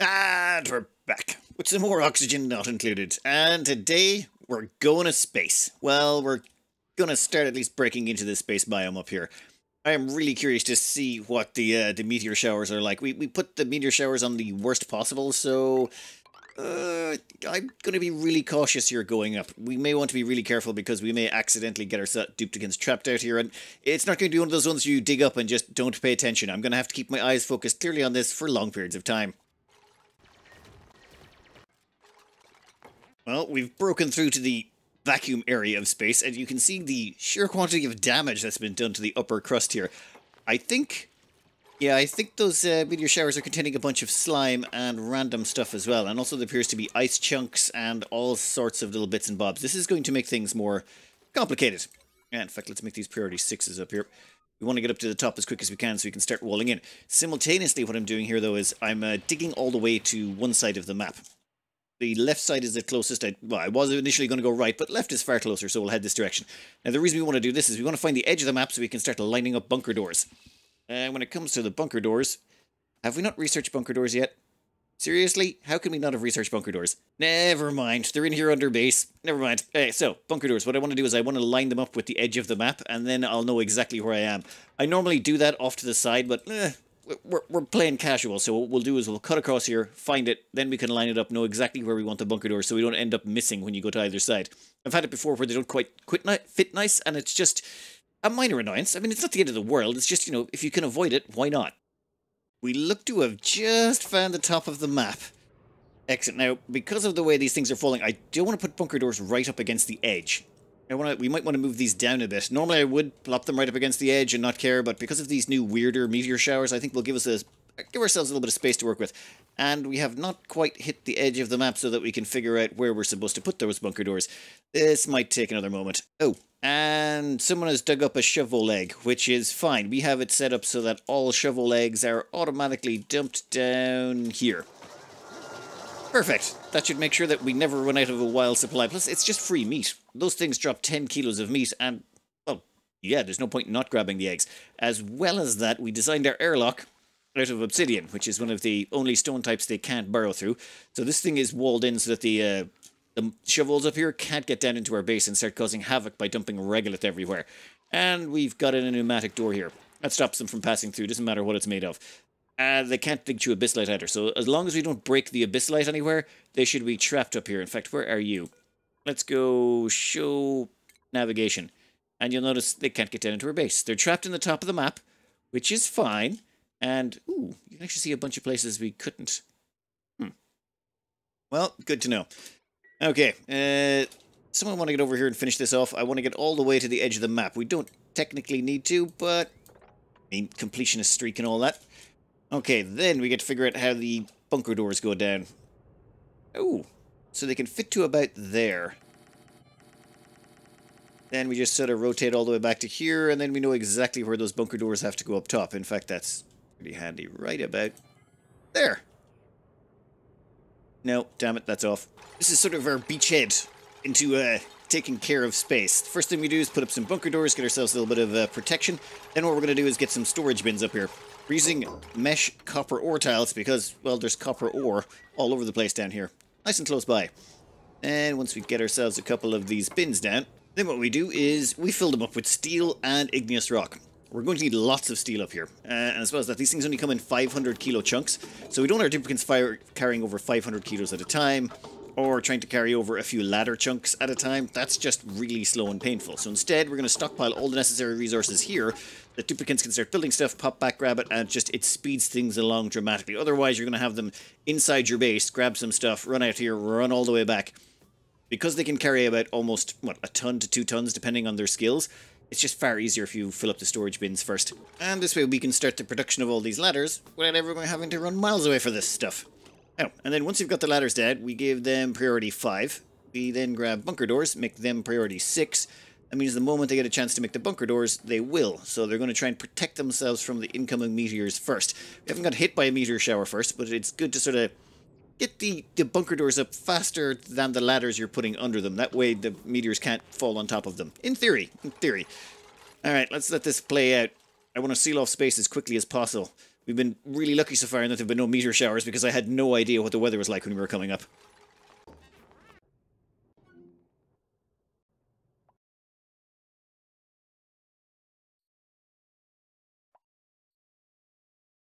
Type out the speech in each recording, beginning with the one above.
And we're back with some more oxygen not included. And today we're going to space. Well, we're going to start at least breaking into the space biome up here. I am really curious to see what the uh, the meteor showers are like. We we put the meteor showers on the worst possible, so uh, I'm going to be really cautious here going up. We may want to be really careful because we may accidentally get our duped against trapped out here, and it's not going to be one of those ones you dig up and just don't pay attention. I'm going to have to keep my eyes focused clearly on this for long periods of time. Well, we've broken through to the vacuum area of space, and you can see the sheer quantity of damage that's been done to the upper crust here. I think, yeah, I think those uh, meteor showers are containing a bunch of slime and random stuff as well, and also there appears to be ice chunks and all sorts of little bits and bobs. This is going to make things more complicated. Yeah, in fact, let's make these priority sixes up here. We want to get up to the top as quick as we can so we can start walling in. Simultaneously, what I'm doing here, though, is I'm uh, digging all the way to one side of the map the left side is the closest. I, well, I was initially going to go right, but left is far closer, so we'll head this direction. Now, the reason we want to do this is we want to find the edge of the map so we can start lining up bunker doors. And when it comes to the bunker doors, have we not researched bunker doors yet? Seriously? How can we not have researched bunker doors? Never mind. They're in here under base. Never mind. Okay, so, bunker doors. What I want to do is I want to line them up with the edge of the map, and then I'll know exactly where I am. I normally do that off to the side, but eh, we're, we're playing casual, so what we'll do is we'll cut across here, find it, then we can line it up, know exactly where we want the bunker door, so we don't end up missing when you go to either side. I've had it before where they don't quite quit ni fit nice, and it's just a minor annoyance. I mean, it's not the end of the world, it's just, you know, if you can avoid it, why not? We look to have just found the top of the map. Exit. Now, because of the way these things are falling, I don't want to put bunker doors right up against the edge. I want to. We might want to move these down a bit. Normally, I would plop them right up against the edge and not care, but because of these new weirder meteor showers, I think we'll give us a give ourselves a little bit of space to work with. And we have not quite hit the edge of the map so that we can figure out where we're supposed to put those bunker doors. This might take another moment. Oh, and someone has dug up a shove vole egg, which is fine. We have it set up so that all shove vole eggs are automatically dumped down here. Perfect. That should make sure that we never run out of a wild supply. Plus, it's just free meat. Those things drop 10 kilos of meat, and, well, yeah, there's no point in not grabbing the eggs. As well as that, we designed our airlock out of obsidian, which is one of the only stone types they can't burrow through. So this thing is walled in so that the, uh, the shove voles up here can't get down into our base and start causing havoc by dumping regolith everywhere. And we've got in a pneumatic door here. That stops them from passing through, doesn't matter what it's made of. Uh, they can't dig through abyssalite either. So as long as we don't break the abyssalite anywhere, they should be trapped up here. In fact, where are you? Let's go show navigation. And you'll notice they can't get down into our base. They're trapped in the top of the map, which is fine. And, ooh, you can actually see a bunch of places we couldn't. Hmm. Well, good to know. Okay, uh, someone want to get over here and finish this off. I want to get all the way to the edge of the map. We don't technically need to, but, I mean, completionist streak and all that. Okay, then we get to figure out how the bunker doors go down. Oh, so they can fit to about there. Then we just sort of rotate all the way back to here, and then we know exactly where those bunker doors have to go up top. In fact, that's pretty handy right about there. No, damn it, that's off. This is sort of our beachhead into uh, taking care of space. First thing we do is put up some bunker doors, get ourselves a little bit of uh, protection. Then what we're going to do is get some storage bins up here. We're using mesh copper ore tiles because, well, there's copper ore all over the place down here. Nice and close by. And once we get ourselves a couple of these bins down, then what we do is we fill them up with steel and igneous rock. We're going to need lots of steel up here. Uh, and as well as that, these things only come in 500 kilo chunks. So we don't want our duplicants fire carrying over 500 kilos at a time or trying to carry over a few ladder chunks at a time. That's just really slow and painful. So instead, we're going to stockpile all the necessary resources here the duplicants can start building stuff, pop back, grab it, and just it speeds things along dramatically. Otherwise, you're going to have them inside your base, grab some stuff, run out here, run all the way back. Because they can carry about almost, what, a ton to two tons, depending on their skills, it's just far easier if you fill up the storage bins first. And this way we can start the production of all these ladders without everyone having to run miles away for this stuff. Oh, and then once you've got the ladders dead, we give them priority 5. We then grab bunker doors, make them priority 6, that means the moment they get a chance to make the bunker doors, they will. So they're going to try and protect themselves from the incoming meteors first. We haven't got hit by a meteor shower first, but it's good to sort of get the, the bunker doors up faster than the ladders you're putting under them. That way the meteors can't fall on top of them. In theory. In theory. Alright, let's let this play out. I want to seal off space as quickly as possible. We've been really lucky so far in that there have been no meteor showers because I had no idea what the weather was like when we were coming up.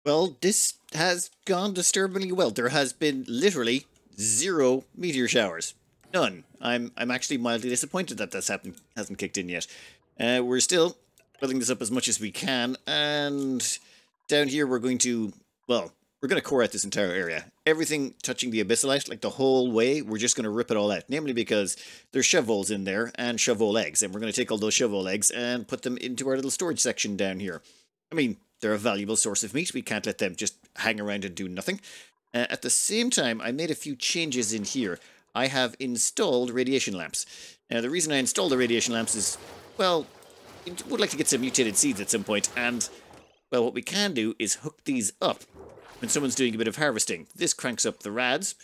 Well, this has gone disturbingly well. There has been literally zero meteor showers. None. I'm I'm actually mildly disappointed that this happened, hasn't kicked in yet. Uh, we're still building this up as much as we can, and down here we're going to, well, we're going to core out this entire area. Everything touching the abyssalite, like the whole way, we're just going to rip it all out. Namely because there's shove vole's in there and shove vole eggs, and we're going to take all those shove vole eggs and put them into our little storage section down here. I mean, they're a valuable source of meat. We can't let them just hang around and do nothing. Uh, at the same time, I made a few changes in here. I have installed radiation lamps. Now, the reason I installed the radiation lamps is, well, I would like to get some mutated seeds at some point, and, well, what we can do is hook these up when someone's doing a bit of harvesting. This cranks up the rads,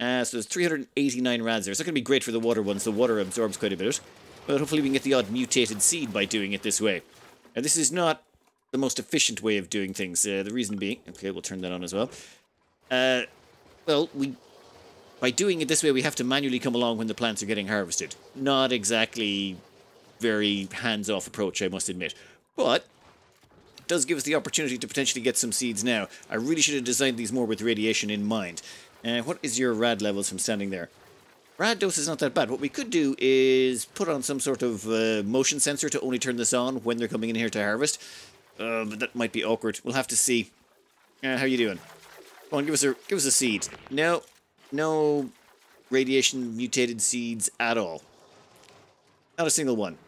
uh, so there's 389 rads there. It's not going to be great for the water ones. The water absorbs quite a bit, but hopefully we can get the odd mutated seed by doing it this way. Now, this is not the most efficient way of doing things. Uh, the reason being, okay, we'll turn that on as well. Uh, well, we by doing it this way, we have to manually come along when the plants are getting harvested. Not exactly very hands-off approach, I must admit, but it does give us the opportunity to potentially get some seeds now. I really should have designed these more with radiation in mind. Uh, what is your rad levels from standing there? Rad dose is not that bad. What we could do is put on some sort of uh, motion sensor to only turn this on when they're coming in here to harvest. Uh, but that might be awkward. We'll have to see. Uh, how you doing? Come on, give us a give us a seed. No, no radiation mutated seeds at all. Not a single one.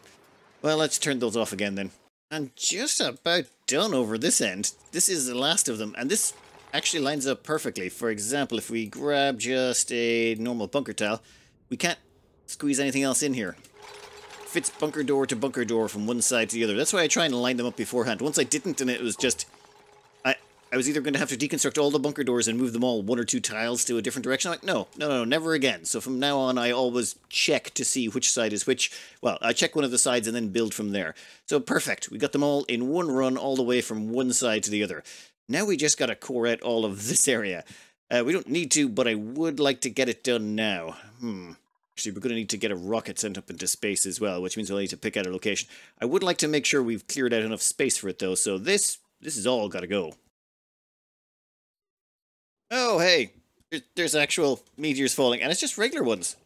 Well, let's turn those off again then. I'm just about done over this end. This is the last of them, and this actually lines up perfectly. For example, if we grab just a normal bunker tile, we can't squeeze anything else in here fits bunker door to bunker door from one side to the other. That's why I try and line them up beforehand. Once I didn't, and it was just... I, I was either going to have to deconstruct all the bunker doors and move them all one or two tiles to a different direction. I'm like, no, no, no, never again. So from now on, I always check to see which side is which. Well, I check one of the sides and then build from there. So perfect. We got them all in one run all the way from one side to the other. Now we just got to core out all of this area. Uh, we don't need to, but I would like to get it done now. Hmm. Actually, we're going to need to get a rocket sent up into space as well, which means we'll need to pick out a location. I would like to make sure we've cleared out enough space for it, though, so this this is all got to go. Oh, hey, there's actual meteors falling, and it's just regular ones.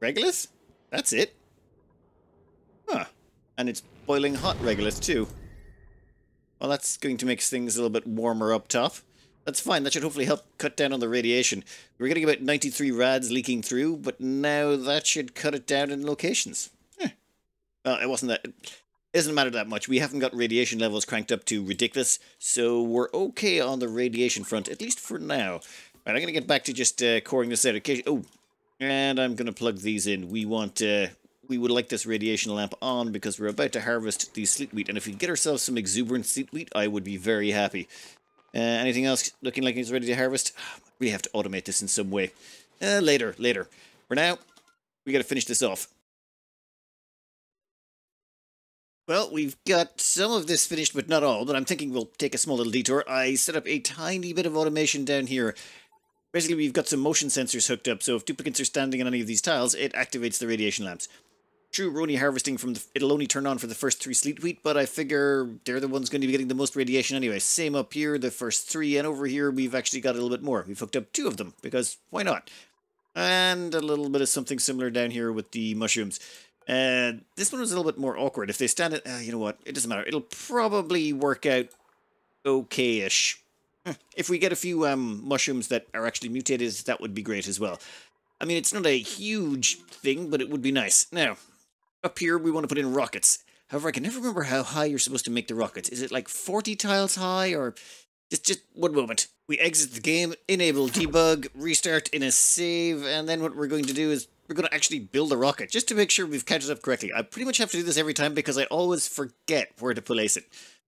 Regolith? That's it. Huh. And it's boiling hot regolith, too. Well, that's going to make things a little bit warmer up top. That's fine. That should hopefully help cut down on the radiation. We are getting about 93 rads leaking through, but now that should cut it down in locations. Eh. Well, it wasn't that... It doesn't matter that much. We haven't got radiation levels cranked up to ridiculous, so we're okay on the radiation front, at least for now. Right, I'm going to get back to just uh, coring this out. Oh, and I'm going to plug these in. We want... Uh, we would like this radiation lamp on because we're about to harvest the sleet wheat, and if we get ourselves some exuberant sleet wheat, I would be very happy. Uh, anything else looking like it's ready to harvest? We have to automate this in some way. Uh, later, later. For now, we got to finish this off. Well, we've got some of this finished, but not all, but I'm thinking we'll take a small little detour. I set up a tiny bit of automation down here. Basically, we've got some motion sensors hooked up, so if duplicants are standing on any of these tiles, it activates the radiation lamps. True, we're only harvesting from the... It'll only turn on for the first three sleet wheat, but I figure they're the ones going to be getting the most radiation anyway. Same up here, the first three, and over here we've actually got a little bit more. We've hooked up two of them, because why not? And a little bit of something similar down here with the mushrooms. And uh, this one was a little bit more awkward. If they stand it... Uh, you know what? It doesn't matter. It'll probably work out okay-ish. If we get a few um, mushrooms that are actually mutated, that would be great as well. I mean, it's not a huge thing, but it would be nice. Now, up here, we want to put in rockets. However, I can never remember how high you're supposed to make the rockets. Is it like 40 tiles high or just, just one moment. We exit the game, enable debug, restart in a save, and then what we're going to do is we're going to actually build a rocket just to make sure we've counted up correctly. I pretty much have to do this every time because I always forget where to place it.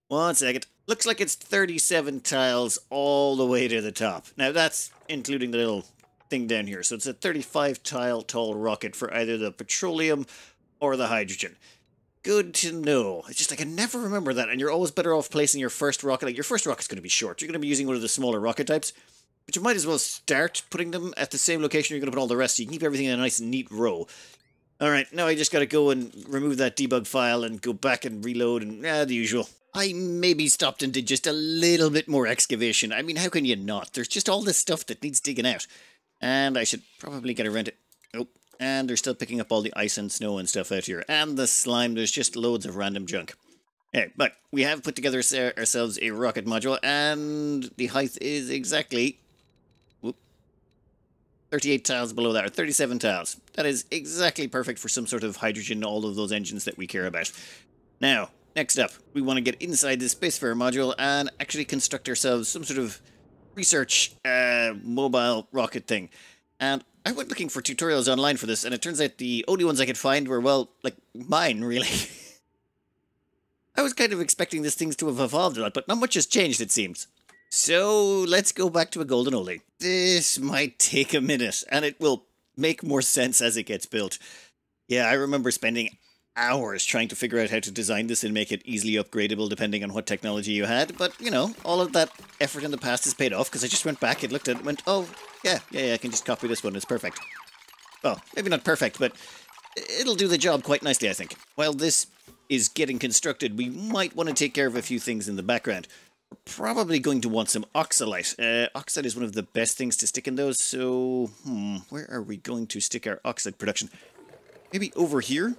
One second. Looks like it's 37 tiles all the way to the top. Now that's including the little thing down here. So it's a 35 tile tall rocket for either the petroleum or the hydrogen. good to know. It's just I can never remember that, and you're always better off placing your first rocket. Like your first rocket's going to be short. You're going to be using one of the smaller rocket types, but you might as well start putting them at the same location you're going to put all the rest. So you can keep everything in a nice neat row. All right, now I just got to go and remove that debug file and go back and reload and yeah, the usual. I maybe stopped and did just a little bit more excavation. I mean, how can you not? There's just all this stuff that needs digging out. And I should probably get around it. Oh, and they're still picking up all the ice and snow and stuff out here. And the slime, there's just loads of random junk. Okay, but we have put together ourselves a rocket module, and the height is exactly whoop, 38 tiles below that, or 37 tiles. That is exactly perfect for some sort of hydrogen, all of those engines that we care about. Now, next up, we want to get inside this Spacefarer module and actually construct ourselves some sort of research uh, mobile rocket thing. And I went looking for tutorials online for this, and it turns out the only ones I could find were, well, like, mine, really. I was kind of expecting these things to have evolved a lot, but not much has changed, it seems. So, let's go back to a golden oldie. This might take a minute, and it will make more sense as it gets built. Yeah, I remember spending hours trying to figure out how to design this and make it easily upgradable depending on what technology you had. But, you know, all of that effort in the past has paid off because I just went back and looked at it and went, oh, yeah, yeah, yeah, I can just copy this one. It's perfect. Well, maybe not perfect, but it'll do the job quite nicely, I think. While this is getting constructed, we might want to take care of a few things in the background. We're probably going to want some oxylite. Uh, oxide is one of the best things to stick in those, so hmm, where are we going to stick our oxide production? Maybe over here?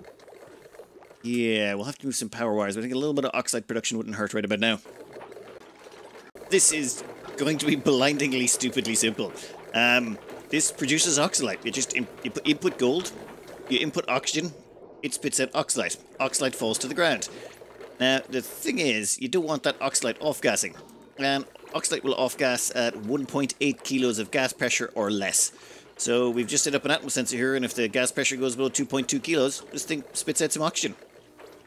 Yeah, we'll have to move some power wires, but I think a little bit of oxide production wouldn't hurt right about now. This is going to be blindingly, stupidly simple. Um, this produces oxylite. You just you input gold, you input oxygen, it spits out oxylite. Oxylite falls to the ground. Now, the thing is, you don't want that oxylite off-gassing. And oxylite will off-gas at 1.8 kilos of gas pressure or less. So we've just set up an atmosensor sensor here, and if the gas pressure goes below 2.2 kilos, this thing spits out some oxygen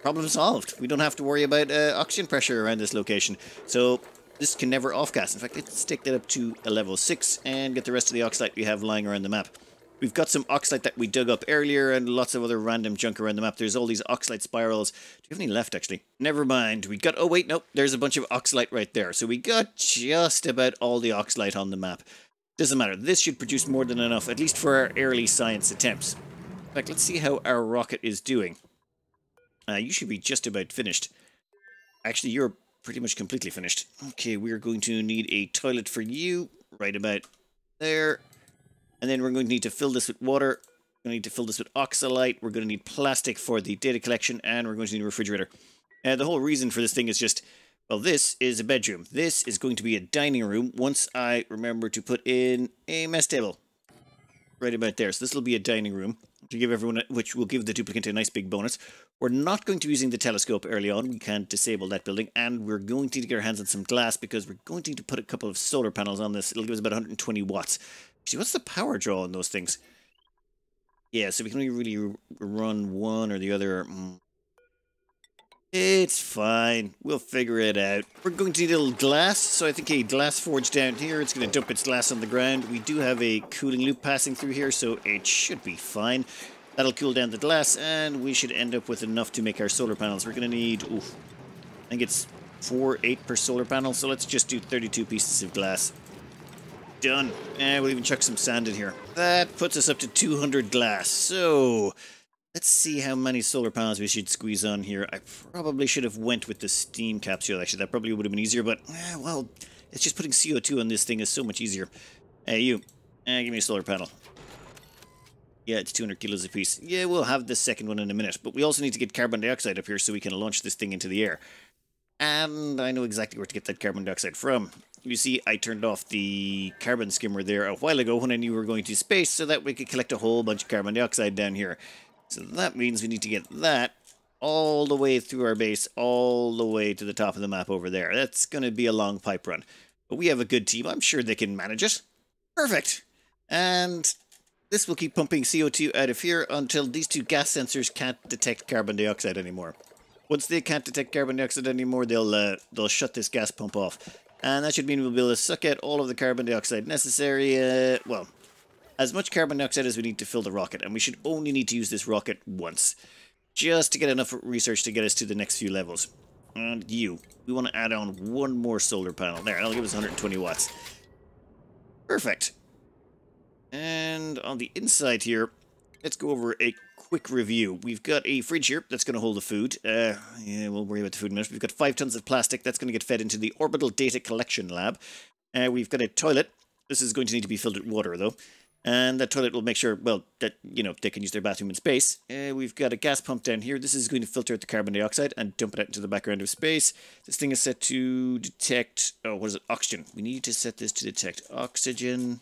problem solved. We don't have to worry about uh, oxygen pressure around this location. So this can never off-gas. In fact, let's take that up to a level 6 and get the rest of the oxylite we have lying around the map. We've got some oxylite that we dug up earlier and lots of other random junk around the map. There's all these oxylite spirals. Do you have any left, actually? Never mind. We got... Oh, wait, nope. There's a bunch of oxylite right there. So we got just about all the oxylite on the map. Doesn't matter. This should produce more than enough, at least for our early science attempts. In fact, let's see how our rocket is doing. Uh, you should be just about finished. Actually, you're pretty much completely finished. Okay, we're going to need a toilet for you right about there. And then we're going to need to fill this with water. We're going to need to fill this with oxylite. We're going to need plastic for the data collection. And we're going to need a refrigerator. Uh, the whole reason for this thing is just... Well, this is a bedroom. This is going to be a dining room once I remember to put in a mess table. Right about there. So this will be a dining room to give everyone, which will give the duplicant a nice big bonus. We're not going to be using the telescope early on. We can't disable that building. And we're going to get our hands on some glass because we're going to need to put a couple of solar panels on this. It'll give us about 120 watts. See, what's the power draw on those things? Yeah, so we can only really run one or the other. Mm. It's fine. We'll figure it out. We're going to need a little glass, so I think a glass forge down here. It's going to dump its glass on the ground. We do have a cooling loop passing through here, so it should be fine. That'll cool down the glass, and we should end up with enough to make our solar panels. We're going to need, oof, I think it's 4, 8 per solar panel, so let's just do 32 pieces of glass. Done. And we'll even chuck some sand in here. That puts us up to 200 glass. So, Let's see how many solar panels we should squeeze on here. I probably should have went with the steam capsule, actually. That probably would have been easier, but, eh, well, it's just putting CO2 on this thing is so much easier. Hey, you. Eh, give me a solar panel. Yeah, it's 200 kilos a piece. Yeah, we'll have the second one in a minute, but we also need to get carbon dioxide up here so we can launch this thing into the air. And I know exactly where to get that carbon dioxide from. You see, I turned off the carbon skimmer there a while ago when I knew we were going to space so that we could collect a whole bunch of carbon dioxide down here. So that means we need to get that all the way through our base, all the way to the top of the map over there. That's going to be a long pipe run. But we have a good team. I'm sure they can manage it. Perfect. And this will keep pumping CO2 out of here until these two gas sensors can't detect carbon dioxide anymore. Once they can't detect carbon dioxide anymore, they'll uh, they'll shut this gas pump off. And that should mean we'll be able to suck out all of the carbon dioxide necessary, uh, well, as much carbon dioxide as we need to fill the rocket, and we should only need to use this rocket once. just to get enough research to get us to the next few levels. And you, we want to add on one more solar panel. There, that'll give us 120 watts. Perfect. And on the inside here, let's go over a quick review. We've got a fridge here that's going to hold the food. Uh, yeah, we'll worry about the food in a minute. We've got five tons of plastic that's going to get fed into the Orbital Data Collection Lab. Uh, we've got a toilet. This is going to need to be filled with water, though. And that toilet will make sure, well, that, you know, they can use their bathroom in space. Uh, we've got a gas pump down here. This is going to filter out the carbon dioxide and dump it out into the background of space. This thing is set to detect, oh, what is it? Oxygen. We need to set this to detect oxygen.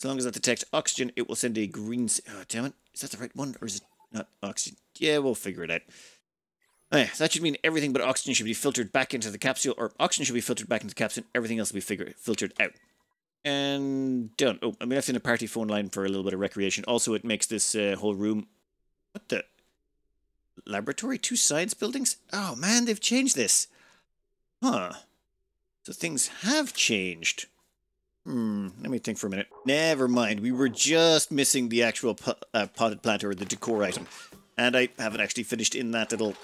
As long as that detects oxygen, it will send a green... Oh, damn it. Is that the right one? Or is it not oxygen? Yeah, we'll figure it out. Oh, yeah, that should mean everything but oxygen should be filtered back into the capsule, or oxygen should be filtered back into the capsule, everything else will be figure, filtered out. And done. Oh, I left in a party phone line for a little bit of recreation. Also, it makes this uh, whole room... What the... Laboratory? Two science buildings? Oh, man, they've changed this. Huh. So things have changed. Hmm, let me think for a minute. Never mind, we were just missing the actual uh, potted plant or the decor item. And I haven't actually finished in that little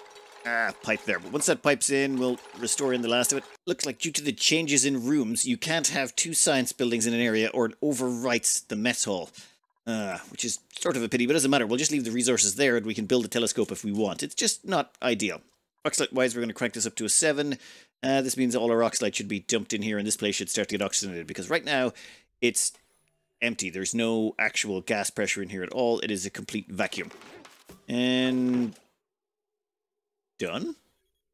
ah, pipe there. But once that pipe's in, we'll restore in the last of it. Looks like due to the changes in rooms, you can't have two science buildings in an area or it overwrites the mess hall. Uh, which is sort of a pity, but doesn't matter. We'll just leave the resources there and we can build a telescope if we want. It's just not ideal. Oxylite-wise, we're going to crank this up to a 7. Uh, this means all our oxylite should be dumped in here and this place should start to get oxygenated because right now it's empty. There's no actual gas pressure in here at all. It is a complete vacuum. And done.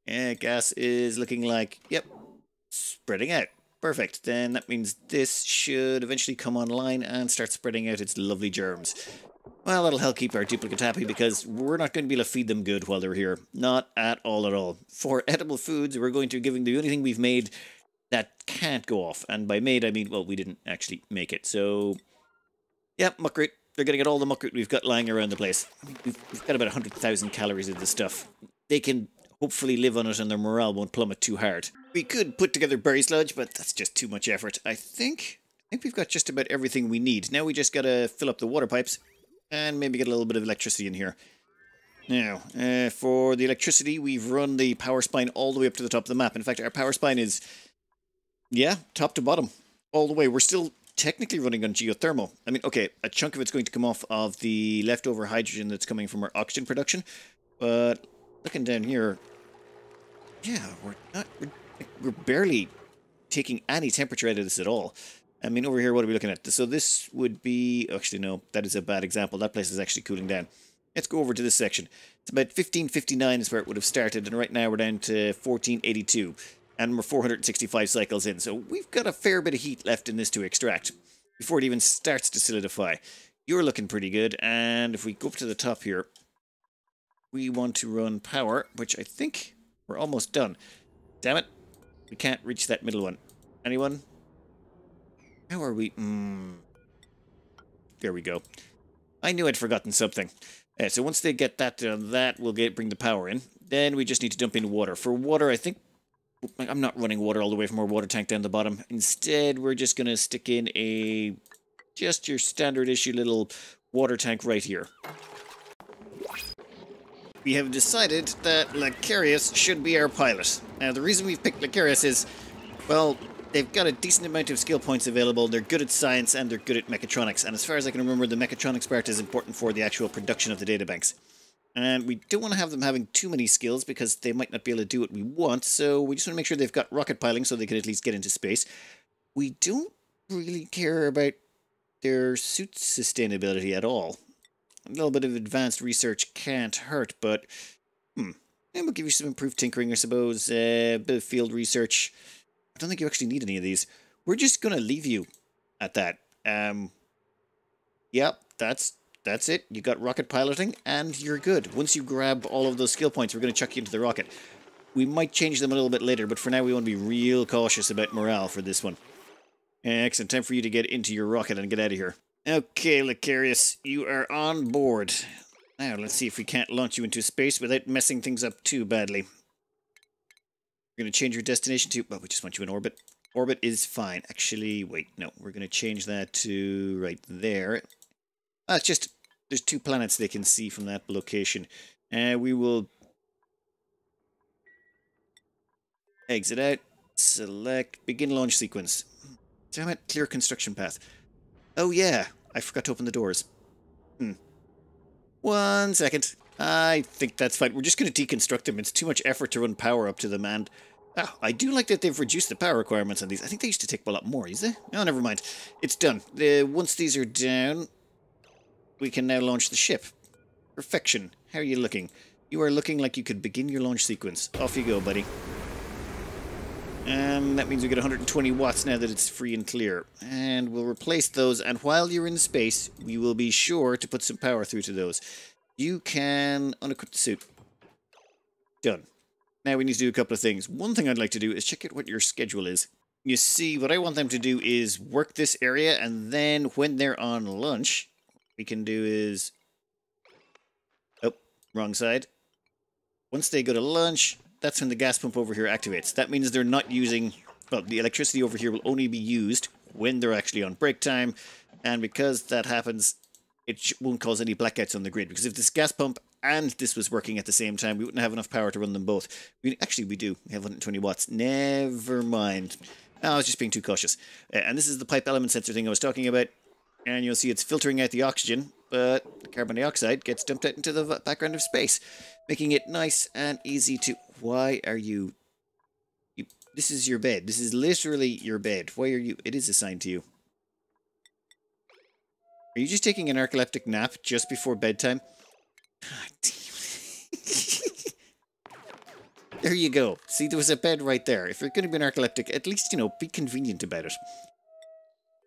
Yeah, gas is looking like, yep, spreading out. Perfect. Then that means this should eventually come online and start spreading out its lovely germs. Well, that'll help keep our duplicant happy because we're not going to be able to feed them good while they're here. Not at all at all. For edible foods, we're going to be giving the only thing we've made that can't go off. And by made, I mean, well, we didn't actually make it. So, yeah, muckroot. They're going to get all the muckroot we've got lying around the place. I mean, we've, we've got about 100,000 calories of this stuff. They can hopefully live on it and their morale won't plummet too hard. We could put together berry sludge, but that's just too much effort. I think I think we've got just about everything we need. Now we just got to fill up the water pipes and maybe get a little bit of electricity in here. Now, uh, for the electricity, we've run the power spine all the way up to the top of the map. In fact, our power spine is, yeah, top to bottom, all the way. We're still technically running on geothermal. I mean, okay, a chunk of it's going to come off of the leftover hydrogen that's coming from our oxygen production, but looking down here, yeah, we're not, we're, we're barely taking any temperature out of this at all. I mean, over here, what are we looking at? So this would be... Actually, no, that is a bad example. That place is actually cooling down. Let's go over to this section. It's about 1559 is where it would have started, and right now we're down to 1482. And we're 465 cycles in, so we've got a fair bit of heat left in this to extract before it even starts to solidify. You're looking pretty good, and if we go up to the top here, we want to run power, which I think we're almost done. Damn it, we can't reach that middle one. Anyone? How are we? Mm. There we go. I knew I'd forgotten something. Uh, so once they get that done, that will get bring the power in. Then we just need to dump in water. For water, I think I'm not running water all the way from our water tank down the bottom. Instead, we're just going to stick in a just your standard issue little water tank right here. We have decided that Lecarius should be our pilot. Now, the reason we've picked Lecarius is, well, they've got a decent amount of skill points available. They're good at science and they're good at mechatronics. And as far as I can remember, the mechatronics part is important for the actual production of the databanks. And we don't want to have them having too many skills because they might not be able to do what we want. So we just want to make sure they've got rocket piling so they can at least get into space. We don't really care about their suit sustainability at all. A little bit of advanced research can't hurt, but hmm. And we'll give you some improved tinkering, I suppose. Uh, a bit of field research. I don't think you actually need any of these. We're just going to leave you at that. Um, yep, that's that's it. You got rocket piloting, and you're good. Once you grab all of those skill points, we're going to chuck you into the rocket. We might change them a little bit later, but for now we want to be real cautious about morale for this one. Excellent. Time for you to get into your rocket and get out of here. Okay, Lecarius, you are on board. Now, let's see if we can't launch you into space without messing things up too badly. We're going to change your destination to... Well, we just want you in orbit. Orbit is fine. Actually, wait, no. We're going to change that to right there. Uh, it's just there's two planets they can see from that location. Uh, we will exit out, select, begin launch sequence. Damn it, clear construction path. Oh yeah, I forgot to open the doors. Hmm. One second. I think that's fine. We're just going to deconstruct them. It's too much effort to run power up to them, and oh, I do like that they've reduced the power requirements on these. I think they used to take a lot more, is it? Oh, never mind. It's done. Uh, once these are down, we can now launch the ship. Perfection. How are you looking? You are looking like you could begin your launch sequence. Off you go, buddy. And that means we get 120 watts now that it's free and clear. And we'll replace those, and while you're in space, we will be sure to put some power through to those. You can unequip the suit. Done. Now we need to do a couple of things. One thing I'd like to do is check out what your schedule is. You see, what I want them to do is work this area, and then when they're on lunch, we can do is... Oh, wrong side. Once they go to lunch, that's when the gas pump over here activates. That means they're not using, well, the electricity over here will only be used when they're actually on break time. And because that happens, it won't cause any blackouts on the grid. Because if this gas pump and this was working at the same time, we wouldn't have enough power to run them both. We, actually, we do. We have 120 watts. Never mind. I was just being too cautious. Uh, and this is the pipe element sensor thing I was talking about. And you'll see it's filtering out the oxygen, but carbon dioxide gets dumped out into the background of space, making it nice and easy to why are you... you... This is your bed. This is literally your bed. Why are you... It is assigned to you. Are you just taking an narcoleptic nap just before bedtime? Ah, there you go. See, there was a bed right there. If you're going to be narcoleptic, at least, you know, be convenient about it.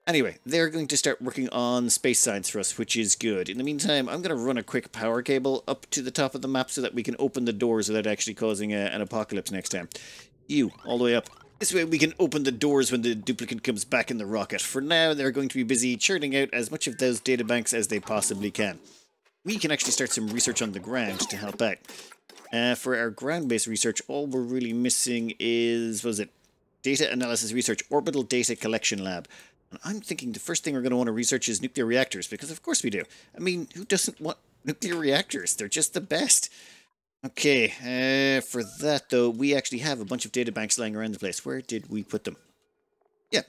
Anyway, they're going to start working on space science for us, which is good. In the meantime, I'm going to run a quick power cable up to the top of the map so that we can open the doors without actually causing a, an apocalypse next time. You, all the way up. This way we can open the doors when the duplicant comes back in the rocket. For now, they're going to be busy churning out as much of those data banks as they possibly can. We can actually start some research on the ground to help out. Uh, for our ground-based research, all we're really missing is, was it, Data Analysis Research Orbital Data Collection Lab. I'm thinking the first thing we're going to want to research is nuclear reactors, because of course we do. I mean, who doesn't want nuclear reactors? They're just the best. Okay, uh, for that though, we actually have a bunch of data banks lying around the place. Where did we put them? Yeah,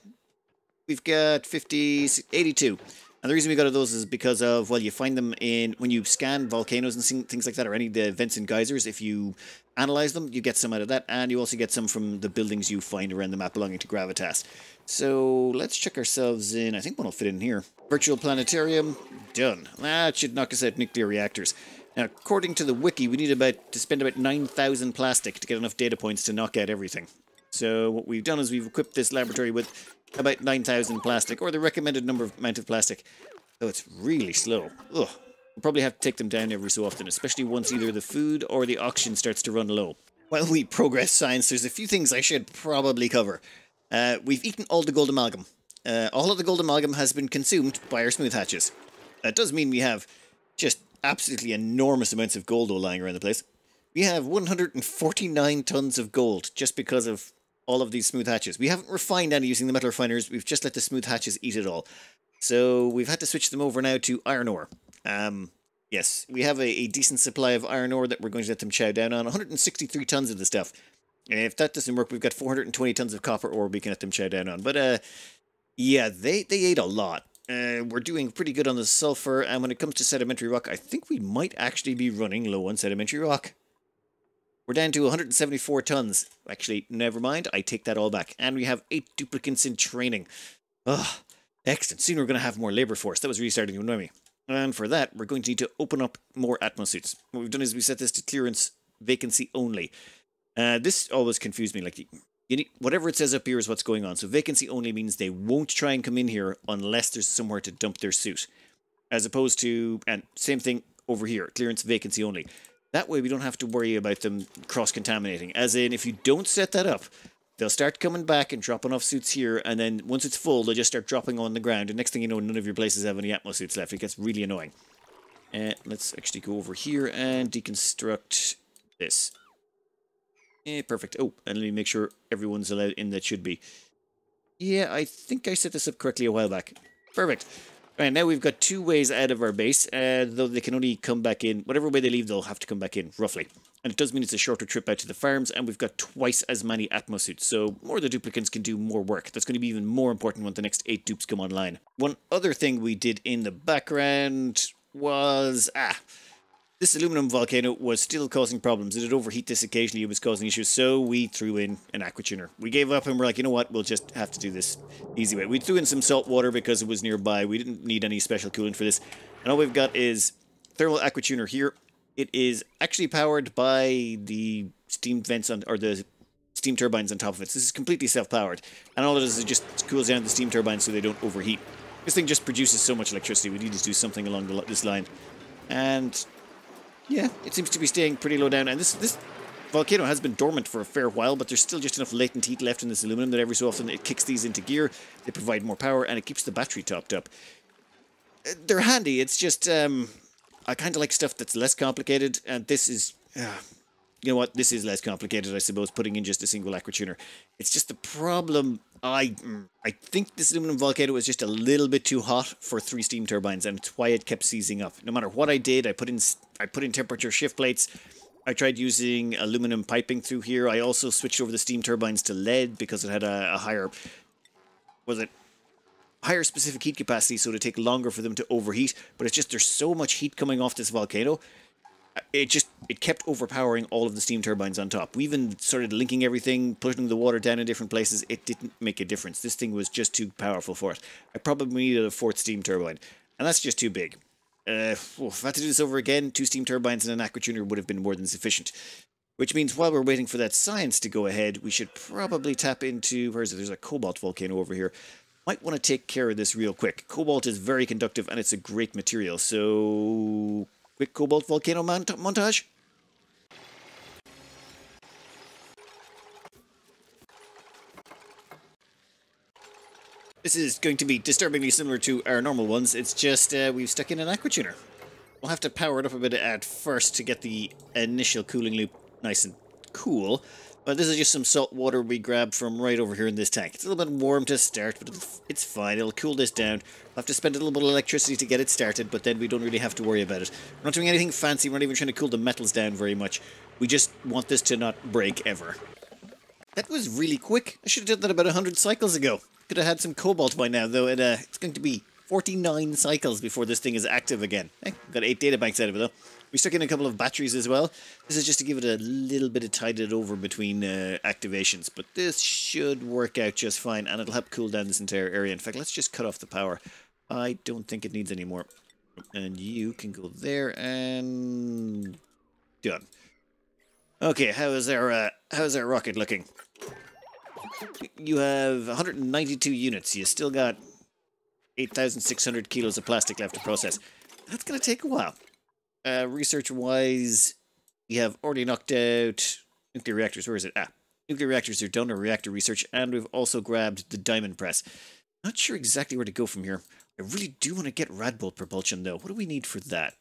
we've got 50, 82. And the reason we got those is because of, well, you find them in, when you scan volcanoes and things like that, or any of the vents and geysers, if you analyze them, you get some out of that, and you also get some from the buildings you find around the map belonging to Gravitas. So let's check ourselves in. I think one will fit in here. Virtual planetarium, done. That should knock us out nuclear reactors. Now, according to the wiki, we need about to spend about 9,000 plastic to get enough data points to knock out everything. So what we've done is we've equipped this laboratory with about 9,000 plastic, or the recommended number of amount of plastic. Oh, it's really slow. Ugh. We'll probably have to take them down every so often, especially once either the food or the oxygen starts to run low. While we progress science, there's a few things I should probably cover. Uh, we've eaten all the gold amalgam. Uh, all of the gold amalgam has been consumed by our smooth hatches. That does mean we have just absolutely enormous amounts of gold lying around the place. We have 149 tons of gold just because of all of these smooth hatches. We haven't refined any using the metal refiners. We've just let the smooth hatches eat it all. So we've had to switch them over now to iron ore. Um, yes, we have a, a decent supply of iron ore that we're going to let them chow down on. 163 tons of the stuff. If that doesn't work, we've got 420 tons of copper ore we can let them chow down on. But uh, yeah, they, they ate a lot. Uh, we're doing pretty good on the sulfur, and when it comes to sedimentary rock, I think we might actually be running low on sedimentary rock. We're down to 174 tons. Actually, never mind, I take that all back. And we have 8 duplicants in training. Ugh, excellent. Soon we're going to have more labour force. That was really starting to annoy me. And for that, we're going to need to open up more atmosuits. What we've done is we set this to clearance vacancy only. Uh, this always confused me. Like, need, whatever it says up here is what's going on. So vacancy only means they won't try and come in here unless there's somewhere to dump their suit. As opposed to, and same thing over here, clearance vacancy only. That way we don't have to worry about them cross-contaminating. As in, if you don't set that up, they'll start coming back and dropping off suits here, and then once it's full, they'll just start dropping on the ground, and next thing you know, none of your places have any Atmos suits left. It gets really annoying. Uh, let's actually go over here and deconstruct this. Eh, perfect. Oh, and let me make sure everyone's allowed in that should be. Yeah, I think I set this up correctly a while back. Perfect. Right, now we've got two ways out of our base, uh, though they can only come back in, whatever way they leave, they'll have to come back in, roughly. And it does mean it's a shorter trip out to the farms, and we've got twice as many Atmosuits, so more of the duplicants can do more work. That's going to be even more important when the next eight dupes come online. One other thing we did in the background was... ah this aluminum volcano was still causing problems. It would overheat this occasionally. It was causing issues. So we threw in an aqua tuner. We gave up and we're like, you know what? We'll just have to do this easy way. We threw in some salt water because it was nearby. We didn't need any special cooling for this. And all we've got is thermal aqua tuner here. It is actually powered by the steam vents on, or the steam turbines on top of it. So this is completely self-powered. And all it does is it just cools down the steam turbines so they don't overheat. This thing just produces so much electricity. We need to do something along the, this line. And yeah, it seems to be staying pretty low down. And this this volcano has been dormant for a fair while, but there's still just enough latent heat left in this aluminum that every so often it kicks these into gear. They provide more power, and it keeps the battery topped up. Uh, they're handy. It's just um, I kind of like stuff that's less complicated, and this is. Uh, you know what? This is less complicated, I suppose, putting in just a single aqua tuner. It's just the problem. I mm, I think this aluminum volcano was just a little bit too hot for three steam turbines, and it's why it kept seizing up. No matter what I did, I put in I put in temperature shift plates. I tried using aluminum piping through here. I also switched over the steam turbines to lead because it had a, a higher was it higher specific heat capacity, so to take longer for them to overheat. But it's just there's so much heat coming off this volcano it just it kept overpowering all of the steam turbines on top. We even started linking everything, putting the water down in different places. It didn't make a difference. This thing was just too powerful for it. I probably needed a fourth steam turbine, and that's just too big. Uh, if I had to do this over again, two steam turbines and an aquatuner would have been more than sufficient. Which means while we're waiting for that science to go ahead, we should probably tap into, where is it? There's a cobalt volcano over here. Might want to take care of this real quick. Cobalt is very conductive and it's a great material, so Quick Cobalt Volcano mont montage. This is going to be disturbingly similar to our normal ones. It's just uh, we've stuck in an aqua tuner. We'll have to power it up a bit at first to get the initial cooling loop nice and cool. But this is just some salt water we grabbed from right over here in this tank. It's a little bit warm to start, but it's fine. It'll cool this down. We'll have to spend a little bit of electricity to get it started, but then we don't really have to worry about it. We're not doing anything fancy. We're not even trying to cool the metals down very much. We just want this to not break ever. That was really quick. I should have done that about 100 cycles ago. Could have had some cobalt by now, though. It, uh, it's going to be 49 cycles before this thing is active again. Hey, got 8 data banks out of it, though. We stuck in a couple of batteries as well. This is just to give it a little bit of tide it over between uh, activations. But this should work out just fine, and it'll help cool down this entire area. In fact, let's just cut off the power. I don't think it needs any more. And you can go there, and... done. Okay, how is our, uh, how is our rocket looking? You have 192 units. You still got 8,600 kilos of plastic left to process. That's going to take a while. Uh, Research-wise, we have already knocked out nuclear reactors. Where is it? Ah, nuclear reactors are done, or reactor research, and we've also grabbed the diamond press. Not sure exactly where to go from here. I really do want to get Radbolt propulsion, though. What do we need for that?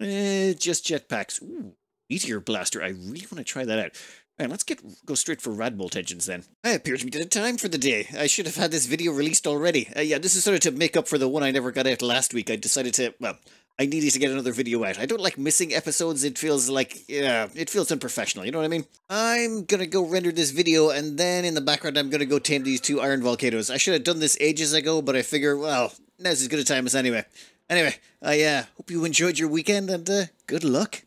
Eh, just jetpacks. Ooh, meteor blaster. I really want to try that out. Alright, let's get go straight for Radbolt engines then. I appear to be dead time for the day. I should have had this video released already. Uh, yeah, this is sort of to make up for the one I never got out last week. I decided to, well, I needed to get another video out. I don't like missing episodes. It feels like, yeah, it feels unprofessional. You know what I mean? I'm gonna go render this video, and then in the background, I'm gonna go tame these two iron volcanoes. I should have done this ages ago, but I figure, well, now's as good a time as anyway. Anyway, I uh, hope you enjoyed your weekend, and uh, good luck.